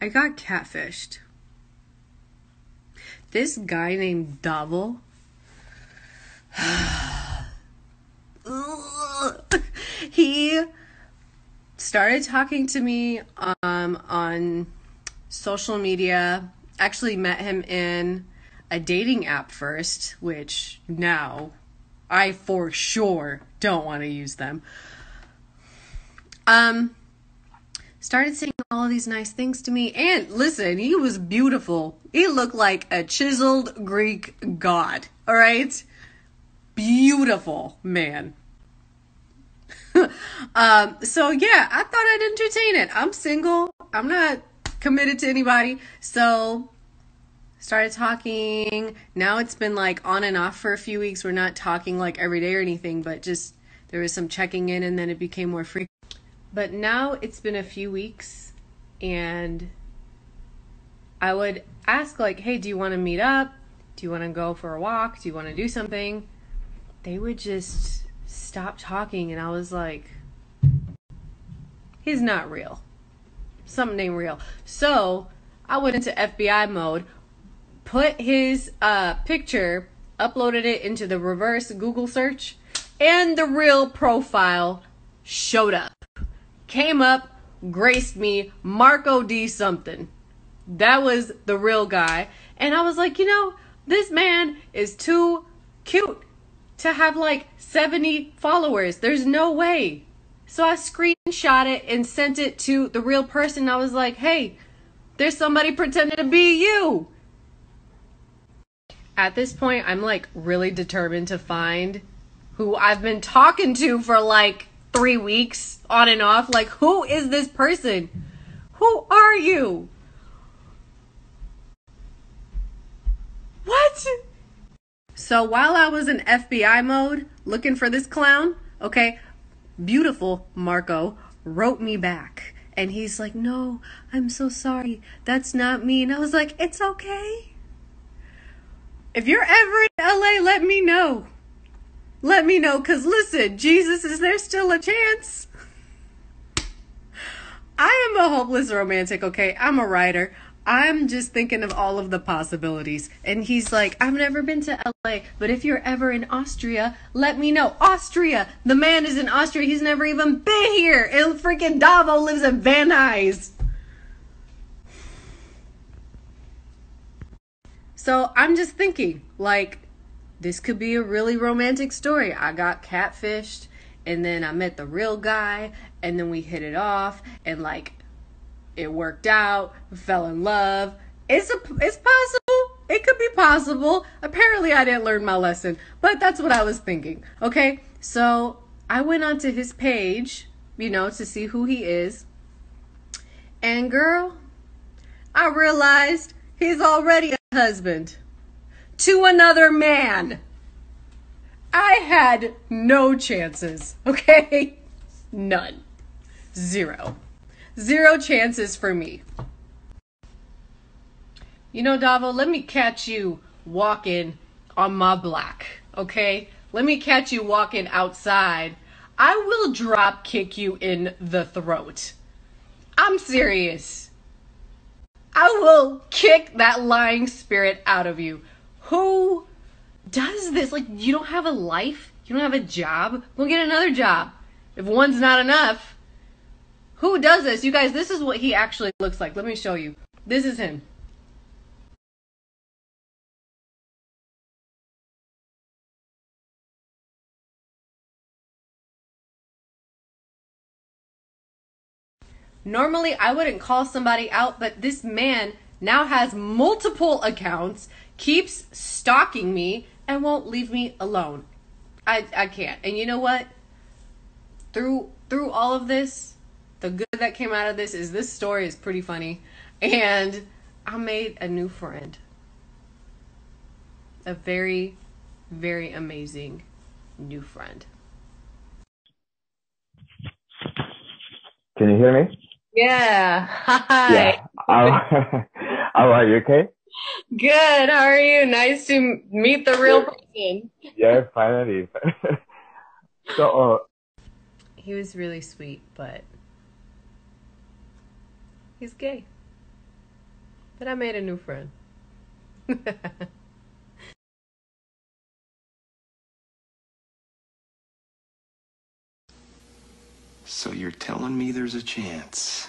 I got catfished. This guy named Davo. he started talking to me um, on social media. Actually, met him in a dating app first, which now I for sure don't want to use them. Um, started saying all these nice things to me. And listen, he was beautiful. He looked like a chiseled Greek god. All right? Beautiful man. um, so yeah, I thought I'd entertain it. I'm single. I'm not committed to anybody. So started talking. Now it's been like on and off for a few weeks. We're not talking like every day or anything, but just there was some checking in and then it became more frequent. But now it's been a few weeks and I would ask like, "Hey, do you want to meet up? Do you want to go for a walk? Do you want to do something?" They would just stop talking and I was like, "He's not real. Something ain't real." So, I went into FBI mode, put his uh, picture, uploaded it into the reverse Google search, and the real profile showed up came up, graced me, Marco D something. That was the real guy. And I was like, you know, this man is too cute to have like 70 followers. There's no way. So I screenshot it and sent it to the real person. I was like, hey, there's somebody pretending to be you. At this point, I'm like really determined to find who I've been talking to for like three weeks on and off. Like, who is this person? Who are you? What? So while I was in FBI mode looking for this clown, okay, beautiful Marco wrote me back. And he's like, No, I'm so sorry. That's not me. And I was like, It's okay. If you're ever in LA, let me know. Let me know, because listen, Jesus, is there still a chance? I am a hopeless romantic, okay? I'm a writer. I'm just thinking of all of the possibilities. And he's like, I've never been to LA, but if you're ever in Austria, let me know. Austria! The man is in Austria. He's never even been here. And freaking Davo lives in Van Nuys. So I'm just thinking, like, this could be a really romantic story. I got catfished and then I met the real guy and then we hit it off and like it worked out, fell in love. It's a it's possible. It could be possible. Apparently I didn't learn my lesson, but that's what I was thinking. Okay? So, I went onto his page, you know, to see who he is. And girl, I realized he's already a husband to another man. I had no chances, okay? None. Zero. Zero chances for me. You know, Davo, let me catch you walking on my block, okay? Let me catch you walking outside. I will drop kick you in the throat. I'm serious. I will kick that lying spirit out of you. Who does this? Like, you don't have a life? You don't have a job? Go get another job. If one's not enough, who does this? You guys, this is what he actually looks like. Let me show you. This is him. Normally, I wouldn't call somebody out, but this man now has multiple accounts, keeps stalking me, and won't leave me alone. I I can't. And you know what? Through through all of this, the good that came out of this is this story is pretty funny and I made a new friend. A very very amazing new friend. Can you hear me? Yeah. Hi. Yeah. How are you? Okay. Good. How are you? Nice to meet the real person. Yeah, finally. so, uh, he was really sweet, but he's gay. But I made a new friend. So you're telling me there's a chance?